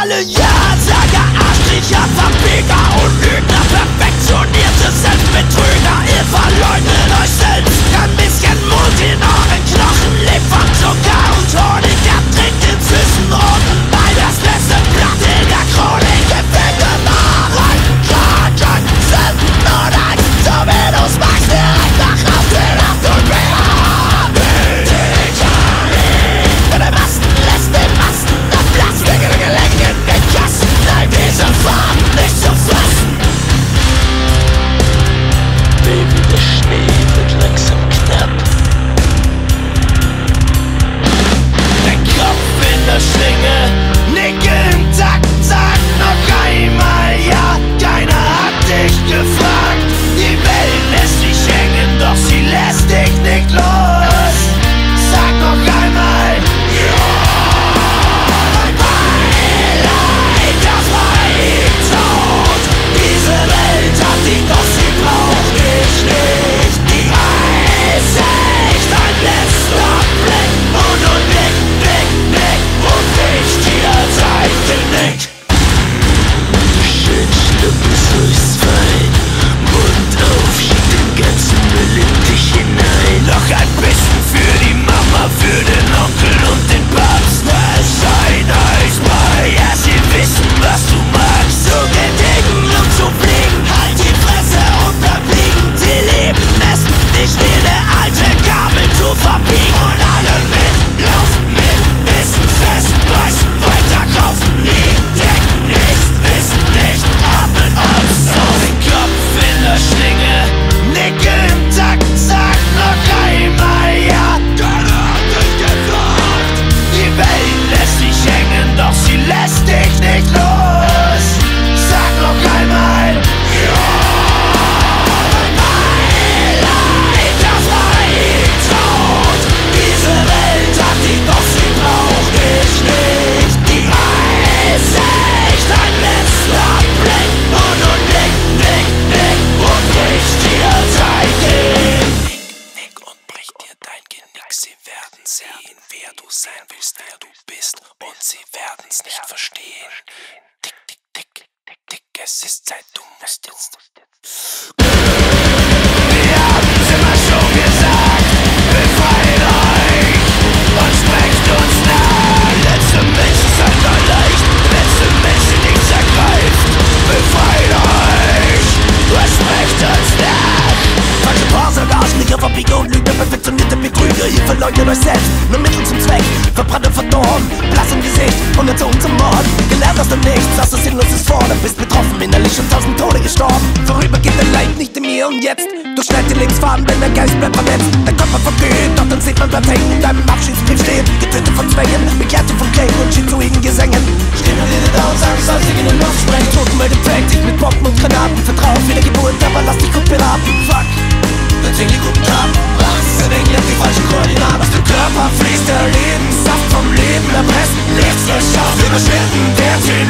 alle Ja-Sager, Arschlöcher, Verweger und Lügner, perfektionierte Selbst. kann's nicht verstehen. Tick, tick, tick, tick, tick, es ist Zeit, du musst jetzt. Wir haben's immer schon gesagt, befreit euch und sprecht uns nach. Letzte Menschen seid euch letzte Menschen nichts ergreift. Befreit euch und sprecht uns nach. Falsche Pause, Arschlicher, Verbiege und Lüge, perfektionierte Betrüger, ihr verleugnet euch selbst. Nur Abbrannte verdorben, blass im Gesicht, und erzogen zum Mord. Gelernt aus dem Nichts, dass du sinnlos ist vorne Bist betroffen, innerlich und tausend Tode gestorben. Vorübergeht der Leid, nicht in mir und jetzt. Du schnellst den Linksfaden, denn der Geist bleibt verletzt. Der Körper verglüht, doch dann sieht man bleibt hängen. Deinem Abschiedsbrief steht, getötet von Zwängen. Begehrte von Klängen und schizoiden Gesängen. Stimmen dir da und sagen, soll sie in den Luft sprengen Totenmelde fängt, mit Bomben und Granaten. Vertrauen, Wiedergeburt, aber lass dich Schritt, der Sinn